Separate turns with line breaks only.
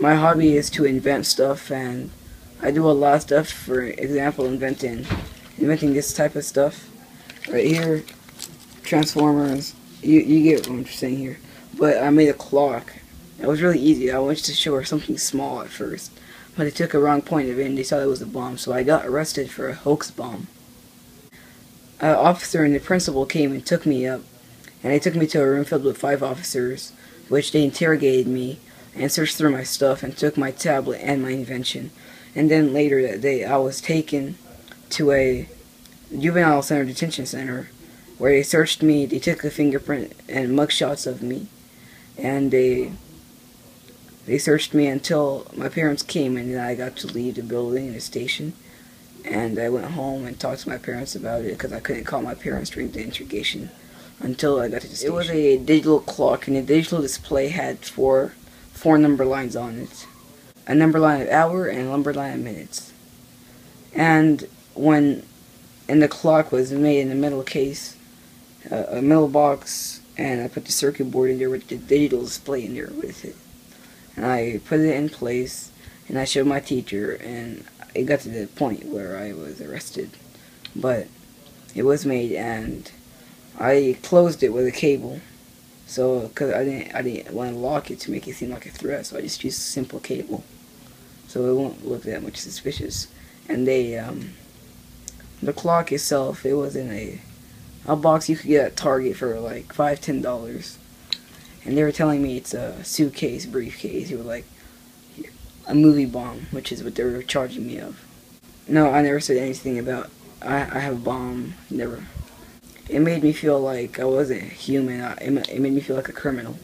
my hobby is to invent stuff, and I do a lot of stuff. For example, inventing inventing this type of stuff right here, Transformers. You you get what I'm saying here. But I made a clock. It was really easy. I wanted to show her something small at first, but they took a wrong point of it and they thought it was a bomb. So I got arrested for a hoax bomb. An officer and the principal came and took me up, and they took me to a room filled with five officers, which they interrogated me and searched through my stuff and took my tablet and my invention. And then later that day, I was taken to a juvenile center detention center where they searched me. They took a fingerprint and mugshots of me, and they they searched me until my parents came, and then I got to leave the building and the station. And I went home and talked to my parents about it because I couldn't call my parents during the interrogation until I got to the station. It was a digital clock, and the digital display had four four number lines on it. A number line of hour and a number line of minutes. And when and the clock was made in a metal case, uh, a metal box, and I put the circuit board in there with the digital display in there with it. And I put it in place, and I showed my teacher, and it got to the point where I was arrested. But it was made, and I closed it with a cable. So, cause I didn't, I didn't want to lock it to make it seem like a threat, so I just used a simple cable, so it won't look that much suspicious. And they, um, the clock itself, it was in a, a box you could get at Target for like five, ten dollars, and they were telling me it's a suitcase, briefcase. You were like, a movie bomb, which is what they were charging me of. No, I never said anything about I, I have a bomb. Never. It made me feel like I wasn't human. It made me feel like a criminal.